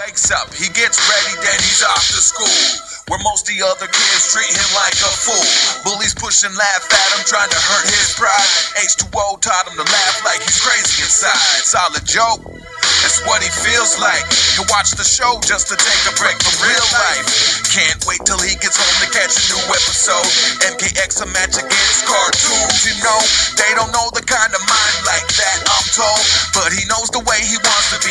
Wakes up, he gets ready, then he's off to school. Where most the other kids treat him like a fool. Bullies push and laugh at him, trying to hurt his pride. H2O taught him to laugh like he's crazy inside. Solid joke. That's what he feels like. You watch the show just to take a break from real life. Can't wait till he gets home to catch a new episode. MKX a match against cartoons, you know. They don't know the kind of mind like that, I'm told. But he knows the way he wants to be.